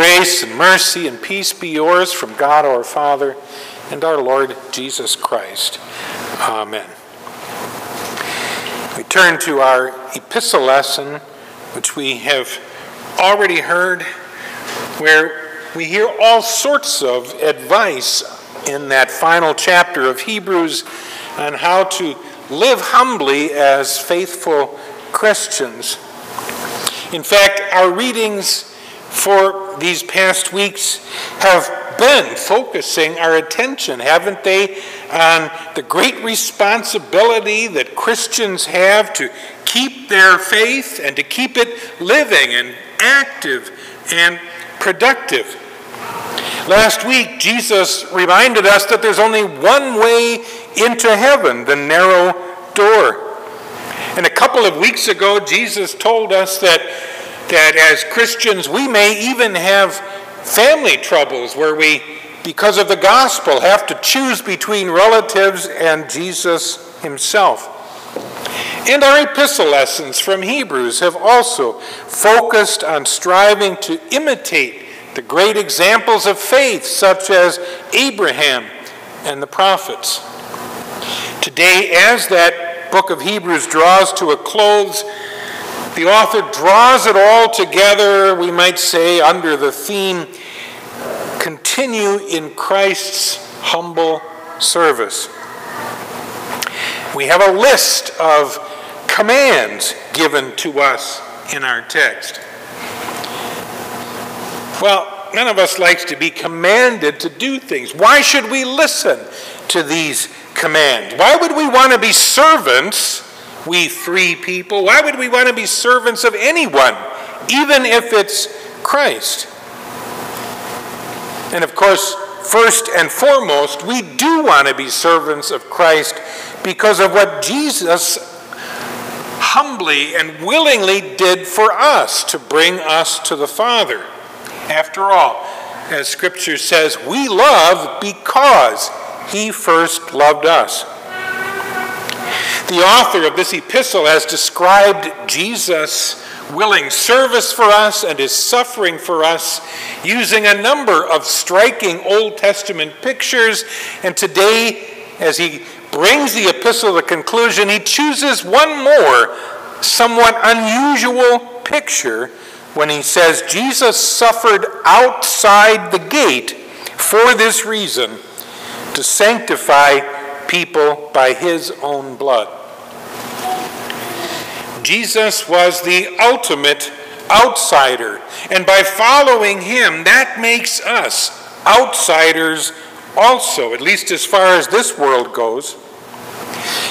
Grace and mercy and peace be yours from God our Father and our Lord Jesus Christ. Amen. We turn to our epistle lesson, which we have already heard, where we hear all sorts of advice in that final chapter of Hebrews on how to live humbly as faithful Christians. In fact, our readings for these past weeks have been focusing our attention, haven't they, on the great responsibility that Christians have to keep their faith and to keep it living and active and productive. Last week, Jesus reminded us that there's only one way into heaven, the narrow door. And a couple of weeks ago, Jesus told us that that as Christians we may even have family troubles where we, because of the gospel, have to choose between relatives and Jesus himself. And our epistle lessons from Hebrews have also focused on striving to imitate the great examples of faith, such as Abraham and the prophets. Today, as that book of Hebrews draws to a close, the author draws it all together, we might say, under the theme Continue in Christ's humble service. We have a list of commands given to us in our text. Well, none of us likes to be commanded to do things. Why should we listen to these commands? Why would we want to be servants we three people? Why would we want to be servants of anyone, even if it's Christ? And of course, first and foremost, we do want to be servants of Christ because of what Jesus humbly and willingly did for us to bring us to the Father. After all, as Scripture says, we love because He first loved us. The author of this epistle has described Jesus' willing service for us and his suffering for us using a number of striking Old Testament pictures. And today, as he brings the epistle to conclusion, he chooses one more somewhat unusual picture when he says Jesus suffered outside the gate for this reason to sanctify people by his own blood. Jesus was the ultimate outsider. And by following him, that makes us outsiders also, at least as far as this world goes.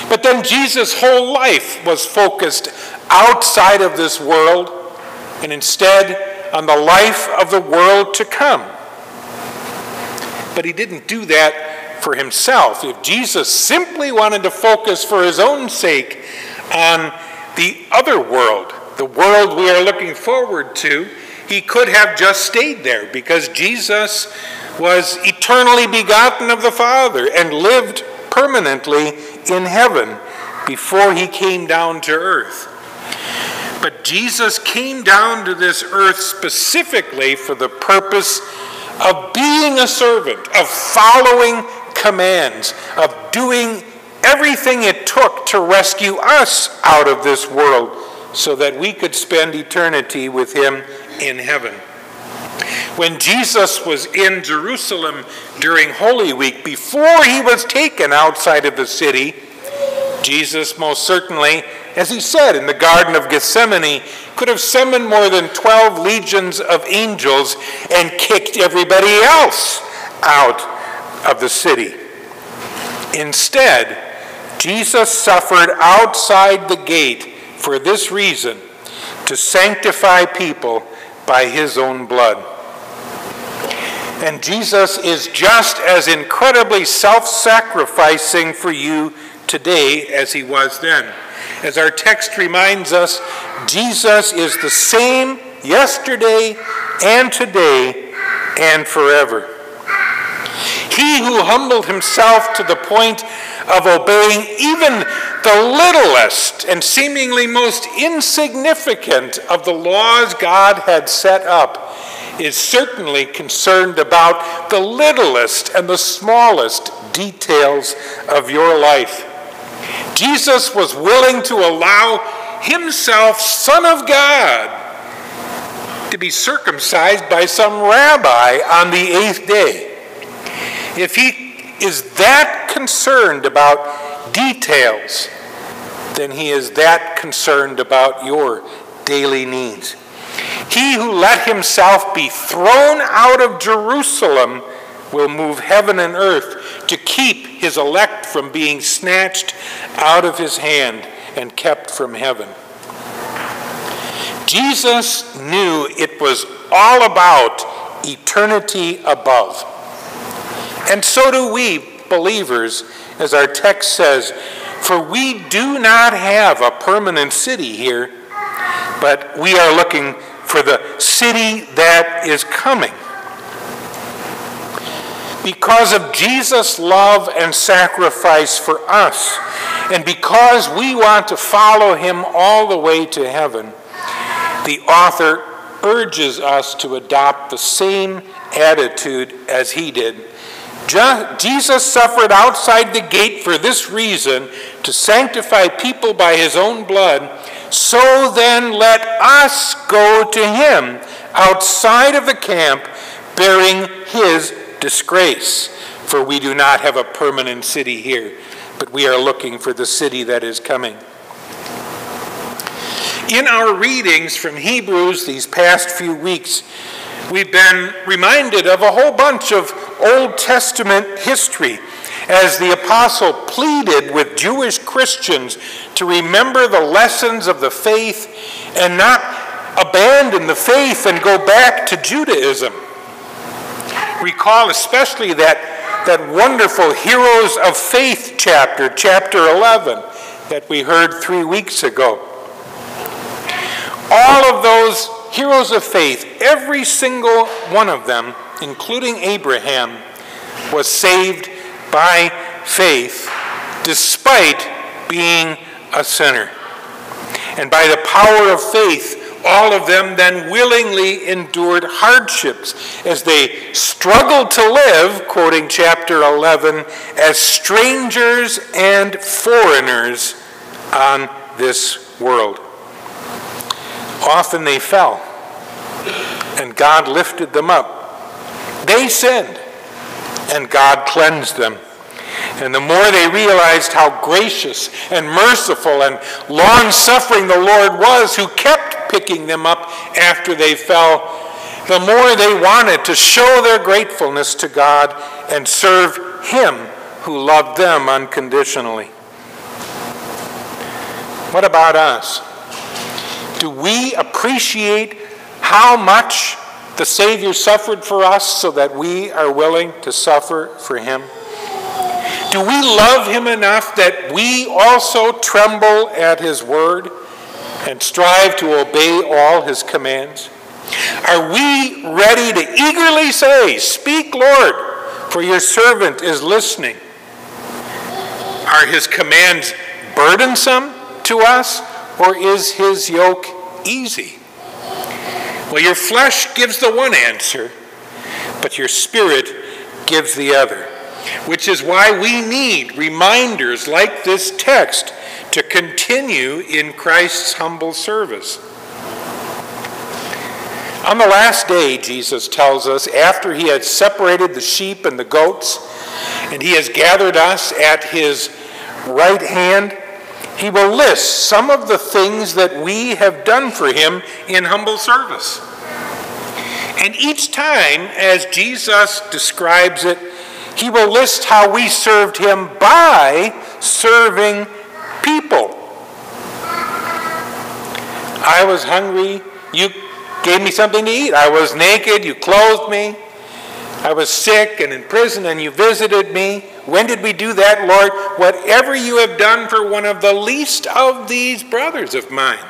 But then Jesus' whole life was focused outside of this world and instead on the life of the world to come. But he didn't do that for himself. If Jesus simply wanted to focus for his own sake on the other world, the world we are looking forward to, he could have just stayed there because Jesus was eternally begotten of the Father and lived permanently in heaven before he came down to earth. But Jesus came down to this earth specifically for the purpose of being a servant, of following commands, of doing everything it took to rescue us out of this world so that we could spend eternity with him in heaven. When Jesus was in Jerusalem during Holy Week, before he was taken outside of the city, Jesus most certainly, as he said in the Garden of Gethsemane, could have summoned more than 12 legions of angels and kicked everybody else out of the city. Instead, Jesus suffered outside the gate for this reason to sanctify people by his own blood. And Jesus is just as incredibly self sacrificing for you today as he was then. As our text reminds us, Jesus is the same yesterday and today and forever. He who humbled himself to the point of obeying even the littlest and seemingly most insignificant of the laws God had set up is certainly concerned about the littlest and the smallest details of your life. Jesus was willing to allow himself, Son of God, to be circumcised by some rabbi on the eighth day. If he is that concerned about details, then he is that concerned about your daily needs. He who let himself be thrown out of Jerusalem will move heaven and earth to keep his elect from being snatched out of his hand and kept from heaven. Jesus knew it was all about eternity above. And so do we, believers, as our text says, for we do not have a permanent city here, but we are looking for the city that is coming. Because of Jesus' love and sacrifice for us, and because we want to follow him all the way to heaven, the author urges us to adopt the same attitude as he did. Jesus suffered outside the gate for this reason to sanctify people by his own blood. So then, let us go to him outside of the camp bearing his disgrace. For we do not have a permanent city here, but we are looking for the city that is coming. In our readings from Hebrews these past few weeks, we've been reminded of a whole bunch of Old Testament history as the apostle pleaded with Jewish Christians to remember the lessons of the faith and not abandon the faith and go back to Judaism. Recall especially that, that wonderful Heroes of Faith chapter, chapter 11, that we heard three weeks ago all of those heroes of faith, every single one of them, including Abraham, was saved by faith despite being a sinner. And by the power of faith, all of them then willingly endured hardships as they struggled to live, quoting chapter 11, as strangers and foreigners on this world. Often they fell, and God lifted them up. They sinned, and God cleansed them. And the more they realized how gracious and merciful and long suffering the Lord was, who kept picking them up after they fell, the more they wanted to show their gratefulness to God and serve Him who loved them unconditionally. What about us? Do we appreciate how much the Savior suffered for us so that we are willing to suffer for him? Do we love him enough that we also tremble at his word and strive to obey all his commands? Are we ready to eagerly say, Speak, Lord, for your servant is listening? Are his commands burdensome to us, or is his yoke easy? Well, your flesh gives the one answer, but your spirit gives the other, which is why we need reminders like this text to continue in Christ's humble service. On the last day, Jesus tells us, after he had separated the sheep and the goats, and he has gathered us at his right hand, he will list some of the things that we have done for him in humble service. And each time, as Jesus describes it, he will list how we served him by serving people. I was hungry, you gave me something to eat. I was naked, you clothed me. I was sick and in prison, and you visited me. When did we do that, Lord? Whatever you have done for one of the least of these brothers of mine,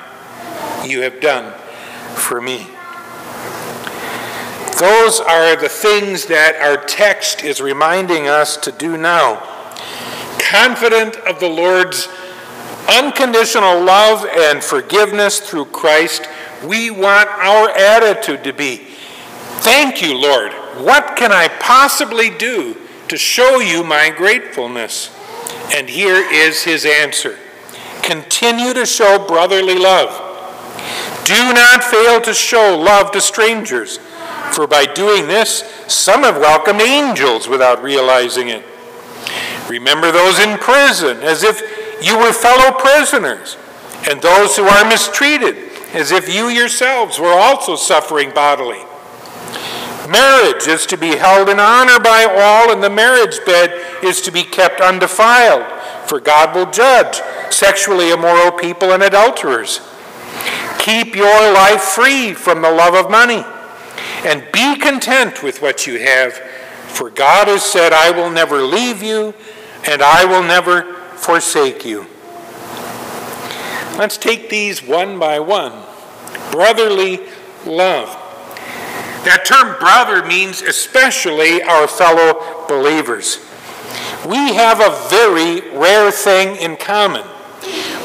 you have done for me. Those are the things that our text is reminding us to do now. Confident of the Lord's unconditional love and forgiveness through Christ, we want our attitude to be Thank you, Lord. What can I possibly do to show you my gratefulness? And here is his answer Continue to show brotherly love. Do not fail to show love to strangers, for by doing this, some have welcomed angels without realizing it. Remember those in prison as if you were fellow prisoners, and those who are mistreated as if you yourselves were also suffering bodily. Marriage is to be held in honor by all, and the marriage bed is to be kept undefiled, for God will judge sexually immoral people and adulterers. Keep your life free from the love of money, and be content with what you have, for God has said, I will never leave you, and I will never forsake you. Let's take these one by one. Brotherly love. That term brother means especially our fellow believers. We have a very rare thing in common.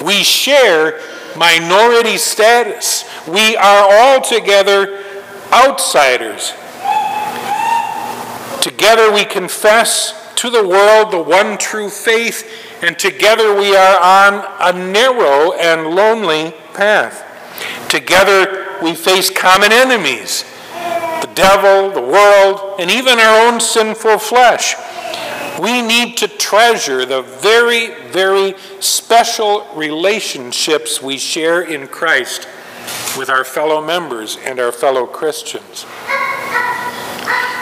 We share minority status. We are all together outsiders. Together we confess to the world the one true faith, and together we are on a narrow and lonely path. Together we face common enemies devil, the world, and even our own sinful flesh. We need to treasure the very, very special relationships we share in Christ with our fellow members and our fellow Christians.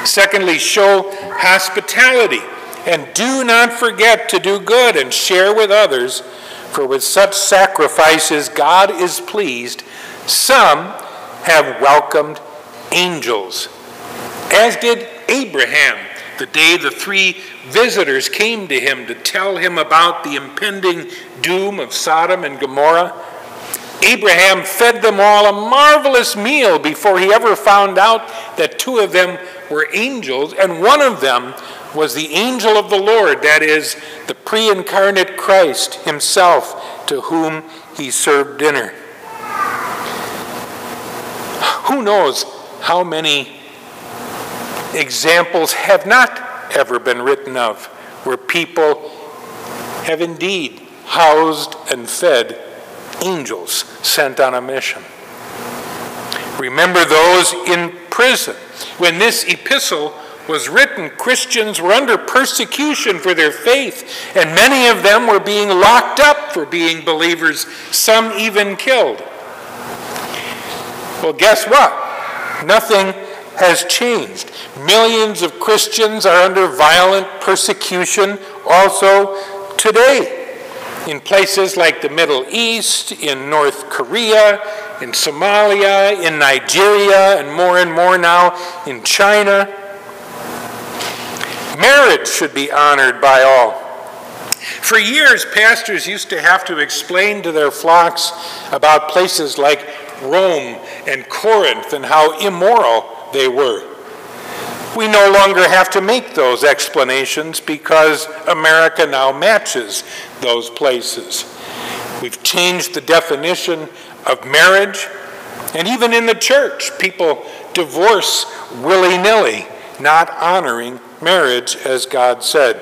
Secondly, show hospitality and do not forget to do good and share with others, for with such sacrifices God is pleased. Some have welcomed angels, as did Abraham the day the three visitors came to him to tell him about the impending doom of Sodom and Gomorrah. Abraham fed them all a marvelous meal before he ever found out that two of them were angels, and one of them was the angel of the Lord, that is, the pre incarnate Christ himself, to whom he served dinner. Who knows how many examples have not ever been written of where people have indeed housed and fed angels sent on a mission. Remember those in prison. When this epistle was written, Christians were under persecution for their faith, and many of them were being locked up for being believers, some even killed. Well, guess what? Nothing has changed. Millions of Christians are under violent persecution also today in places like the Middle East, in North Korea, in Somalia, in Nigeria, and more and more now in China. Marriage should be honored by all. For years, pastors used to have to explain to their flocks about places like Rome and Corinth and how immoral they were. We no longer have to make those explanations because America now matches those places. We've changed the definition of marriage, and even in the church, people divorce willy nilly, not honoring marriage as God said.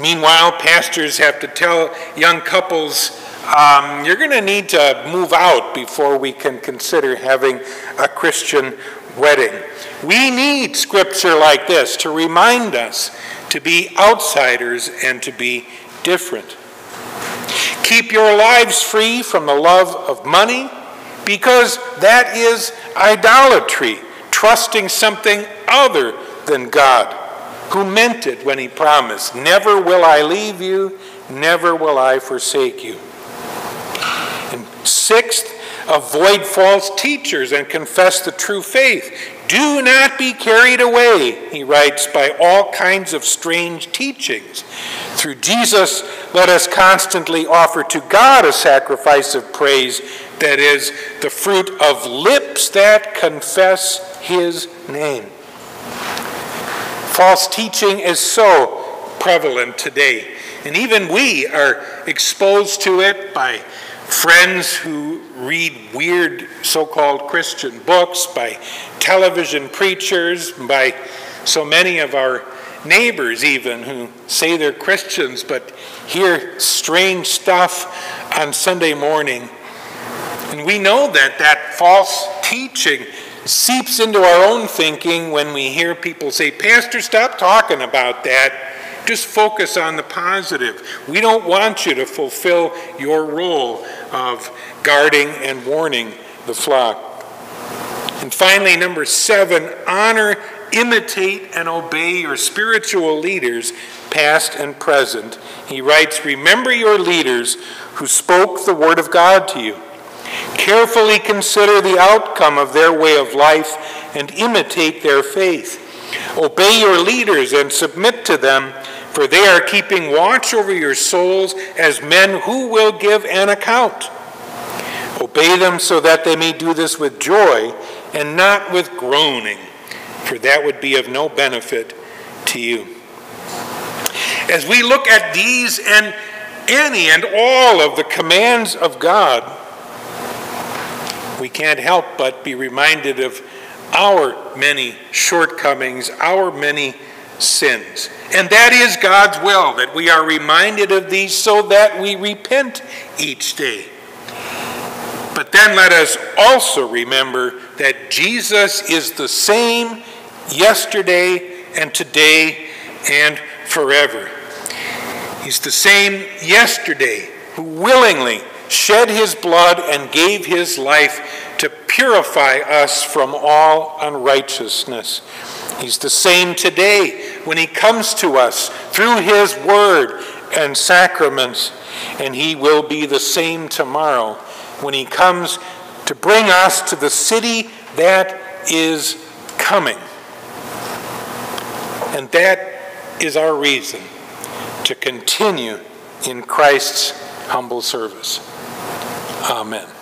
Meanwhile, pastors have to tell young couples, um, you're going to need to move out before we can consider having a Christian wedding. We need scripture like this to remind us to be outsiders and to be different. Keep your lives free from the love of money because that is idolatry, trusting something other than God, who meant it when he promised, Never will I leave you, never will I forsake you. Sixth, avoid false teachers and confess the true faith. Do not be carried away, he writes, by all kinds of strange teachings. Through Jesus, let us constantly offer to God a sacrifice of praise that is, the fruit of lips that confess his name. False teaching is so prevalent today, and even we are exposed to it by friends who read weird so called Christian books by television preachers, by so many of our neighbors, even who say they're Christians but hear strange stuff on Sunday morning. And we know that that false teaching seeps into our own thinking when we hear people say, Pastor, stop talking about that. Just focus on the positive. We don't want you to fulfill your role of guarding and warning the flock. And finally, number seven, honor, imitate, and obey your spiritual leaders, past and present. He writes, Remember your leaders who spoke the word of God to you. Carefully consider the outcome of their way of life and imitate their faith. Obey your leaders and submit to them, for they are keeping watch over your souls as men who will give an account. Obey them so that they may do this with joy and not with groaning, for that would be of no benefit to you. As we look at these and any and all of the commands of God, we can't help but be reminded of our many shortcomings, our many sins. And that is God's will, that we are reminded of these so that we repent each day. But then let us also remember that Jesus is the same yesterday and today and forever. He's the same yesterday who willingly shed his blood and gave his life to purify us from all unrighteousness. He's the same today when he comes to us through his word and sacraments, and he will be the same tomorrow when he comes to bring us to the city that is coming. And that is our reason to continue in Christ's humble service. Amen.